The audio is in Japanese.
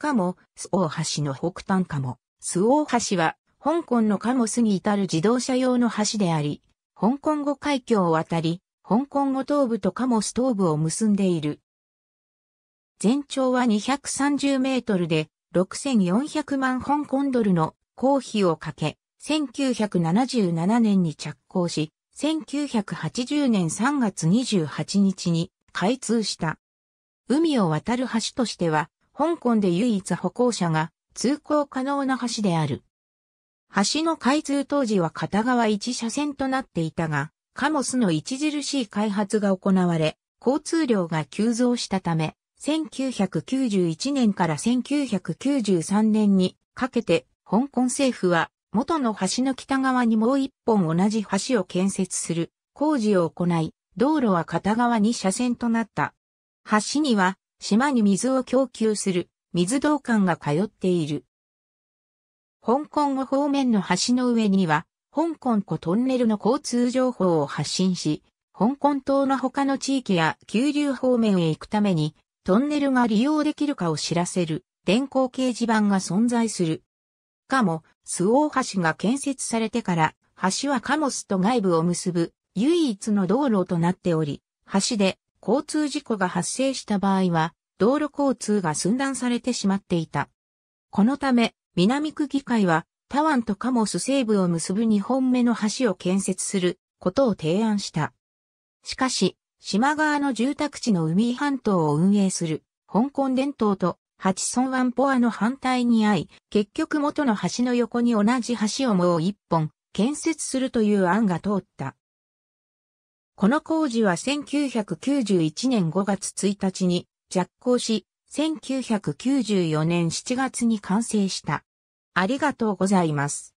カモ、スオー橋の北端カモ、スオー橋は、香港のカモスに至る自動車用の橋であり、香港語海峡を渡り、香港語東部とカモス東部を結んでいる。全長は230メートルで、6400万香港ドルの公費をかけ、1977年に着工し、1980年3月28日に開通した。海を渡る橋としては、香港で唯一歩行者が通行可能な橋である。橋の開通当時は片側一車線となっていたが、カモスの著しい開発が行われ、交通量が急増したため、1991年から1993年にかけて、香港政府は元の橋の北側にもう一本同じ橋を建設する工事を行い、道路は片側に車線となった。橋には島に水を供給する水道管が通っている。香港語方面の橋の上には、香港湖トンネルの交通情報を発信し、香港島の他の地域や急流方面へ行くために、トンネルが利用できるかを知らせる電光掲示板が存在する。かも、スオー橋が建設されてから、橋はカモスと外部を結ぶ唯一の道路となっており、橋で交通事故が発生した場合は、道路交通が寸断されてしまっていた。このため、南区議会は、タワンとカモス西部を結ぶ2本目の橋を建設することを提案した。しかし、島側の住宅地の海半島を運営する香港伝統とハチソンワンポアの反対に遭い、結局元の橋の横に同じ橋をもう一本建設するという案が通った。この工事は1991年5月1日に着工し、1994年7月に完成した。ありがとうございます。